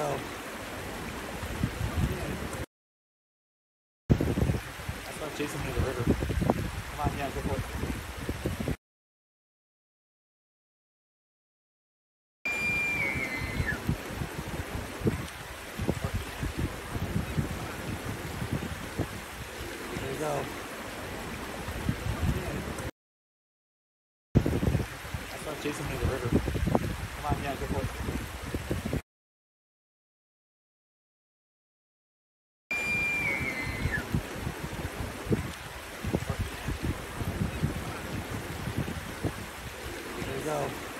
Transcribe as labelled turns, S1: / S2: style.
S1: go.
S2: Not chasing me to the river. Come on, yeah, go for it.
S1: There you go.
S2: Not chasing me to the river. go.